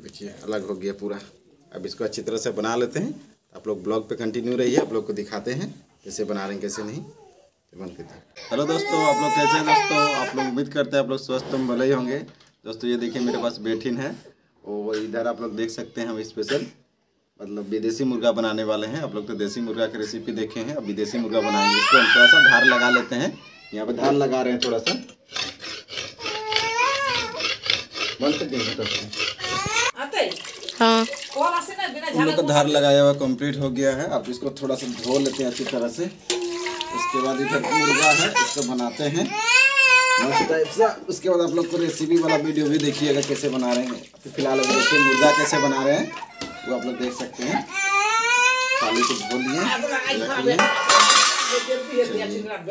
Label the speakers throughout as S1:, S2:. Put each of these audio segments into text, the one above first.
S1: देखिए, अलग हो गया पूरा। अब इसको अच्छी तरह से बना लेते हैं। आप लोग ब्लॉग पे कंटिन्यू रहिए, आप लोग को दिखाते हैं कैसे बना रहे हैं, कैसे नहीं। तो करते हैं हेलो दोस्तों, आप लोग कैसे हैं दोस्तों? आप लोग उम्मीद करते हैं आप लोग स्वस्थ हम भले ही होंगे। दोस्तों, ये देखिए मेरे पास बेटिन है। और इधर आप लोग देख सकते हैं हम स्पेशल मतलब विदेशी मुर्गा बनाने वाले हैं। आप लोग तो देसी मुर्गा की रेसिपी देखे हैं। अब विदेशी मुर्गा बनाएँगे। इसको हम थोड़ा सा धार लगा लेते हैं। यहाँ पे धार लगा रहे हैं थोड़ा सा बन सकते
S2: आते
S3: हाँ?
S2: कॉल आसे ना बिना
S1: हम लोग का धार लगाया हुआ कंप्लीट हो गया है। अब इसको थोड़ा सा धो लेते हैं अच्छी तरह से। उसके बाद इधर मुर्गा है इसको बनाते हैं। टाइप सा उसके बाद आप लोग को रेसिपी वाला वीडियो भी देखिएगा कैसे बना रहे हैं। तो फ़िलहाल अभी देखिए मुर्गा कैसे बना रहे हैं। वो आप लोग देख सकते हैं। पानी को धो लिए।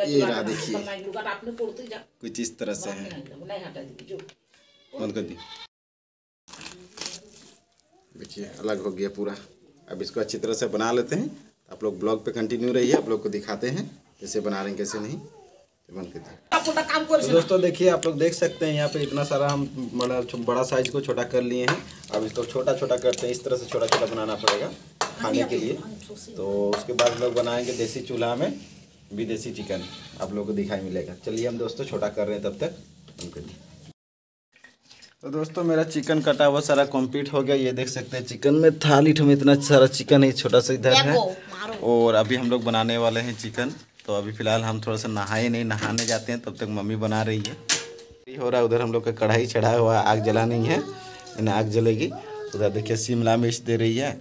S1: ये रहा देखिए।
S2: जा।
S1: कुछ इस तरह से है।
S2: नहीं हटा दी जो।
S1: बंद कर दी। देखिए अलग हो गया पूरा। अब इसको अच्छी तरह से बना लेते हैं। आप लोग ब्लॉग पे कंटिन्यू रहिए आप लोग को दिखाते हैं कैसे बना रहे हैं कैसे नहीं। तो तो दोस्तों देखिए आप लोग देख सकते हैं यहाँ पे इतना सारा हम बड़ा बड़ा साइज़ को छोटा कर लिए हैं। अब इसको छोटा छोटा करते हैं। इस तरह से छोटा छोटा बनाना पड़ेगा खाने के लिए। तो उसके बाद हम लोग बनाएँगे देसी चूल्हा में विदेशी चिकन। आप लोगों को दिखाई मिलेगा। चलिए हम दोस्तों छोटा कर रहे हैं तब तक। कर दिए तो दोस्तों मेरा चिकन कटा हुआ सारा कंप्लीट हो गया। ये देख सकते हैं चिकन में थाली में इतना सारा चिकन है छोटा सा इधर है। और अभी हम लोग बनाने वाले हैं चिकन। तो अभी फ़िलहाल हम थोड़ा सा नहाए नहीं नहाने जाते हैं तब तक मम्मी बना रही है। हो रहा है उधर हम लोग का कढ़ाई चढ़ा हुआ है आग जला नहीं है इन्हें आग जलेगी। उधर देखिए शिमला मिर्च दे रही है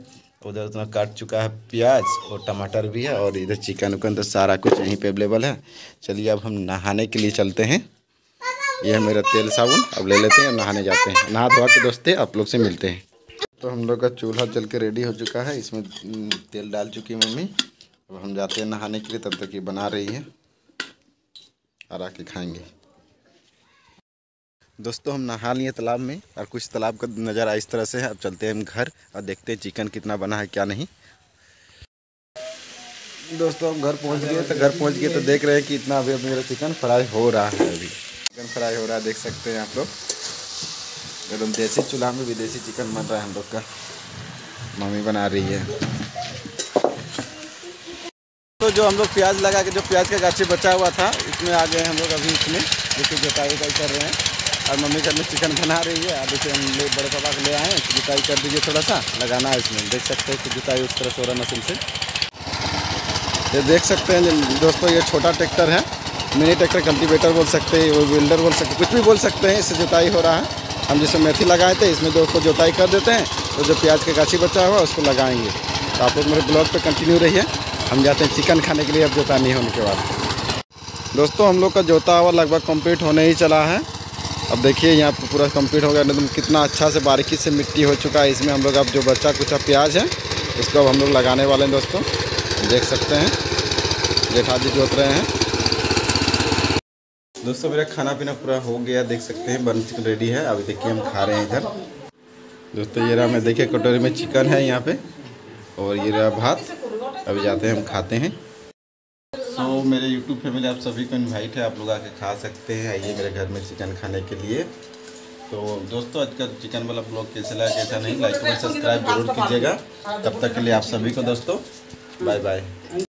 S1: उधर उतना काट चुका है प्याज और टमाटर भी है और इधर चिकन उकन तो सारा कुछ यहीं पे अवेलेबल है। चलिए अब हम नहाने के लिए चलते हैं। ये है मेरा तेल साबुन। अब ले लेते हैं नहाने जाते हैं। नहा धोवा के दोस्ते आप लोग से मिलते हैं। तो हम लोग का चूल्हा जल के रेडी हो चुका है। इसमें हम्म, तेल डाल चुकी है मम्मी अब हम जाते हैं नहाने के लिए तब तक ये बना रही है। और आके खाएँगे। दोस्तों हम नहा लिए तालाब में। और कुछ तालाब का नज़ारा इस तरह से है। अब चलते हैं हम घर और देखते हैं चिकन कितना बना है क्या नहीं। दोस्तों हम घर पहुँच गए। तो घर पहुँच गए तो देख रहे हैं कि इतना अभी मेरा चिकन फ्राई हो रहा है अभी। चिकन फ्राई हो रहा है, देख सकते हैं आप लोग। एकदम देसी चूल्हा में विदेशी चिकन बन रहा है हम लोग का। मम्मी बना रही है। तो जो हम लोग प्याज लगा के, जो प्याज का गाछी बचा हुआ था, इसमें आ गए हम लोग अभी इसमें। देखिए जुताई उताई कर रहे हैं। और मम्मी घर में चिकन बना रही है। अब इसे हम ले, बड़े पापा को ले आए हैं। जुताई कर दीजिए थोड़ा सा। लगाना है इसमें। देख सकते हैं कि जुताई उस तरह से हो रहा मशीन से। ये देख सकते हैं दोस्तों, ये छोटा ट्रैक्टर है। मिनी ट्रैक्टर कल्टीवेटर बोल सकते हैं वो बिल्डर बोल सकते कुछ भी बोल सकते हैं, इससे जुताई हो रहा है। हम जिसमें मेथी लगाए थे, इसमें दोस्तों जुताई कर देते हैं तो जो प्याज का गाछी बचा हुआ उसको लगाएँगे। तो आप लोग मेरे ब्लॉग पे कंटिन्यू रहिए। हम जाते हैं चिकन खाने के लिए, अब जोता नहीं होने के बाद। दोस्तों, हम लोग का जोता हुआ लगभग कंप्लीट होने ही चला है। अब देखिए, यहाँ पर पूरा कंप्लीट हो गया, एकदम कितना अच्छा से बारीकी से मिट्टी हो चुका है। इसमें हम लोग अब जो बच्चा कुछ प्याज है उसको अब हम लोग लगाने वाले हैं, दोस्तों। देख सकते हैं जेठा जी जोत रहे हैं। दोस्तों मेरा खाना पीना पूरा हो गया। देख सकते हैं बन चिकन रेडी है। अभी देखिए हम खा रहे हैं इधर। दोस्तों ये रहा मैं देखिए कटोरी में चिकन है यहाँ पे। और ये रहा भात। अभी जाते हैं हम खाते हैं। सो so, मेरे यूट्यूब फैमिली आप सभी को इनवाइट है। आप लोग आके खा सकते हैं। आइए मेरे घर में चिकन खाने के लिए। तो दोस्तों आज का चिकन वाला ब्लॉग कैसे लगा कैसा नहीं लाइक और सब्सक्राइब ज़रूर कीजिएगा। तब तक के लिए आप सभी को दोस्तों बाय बाय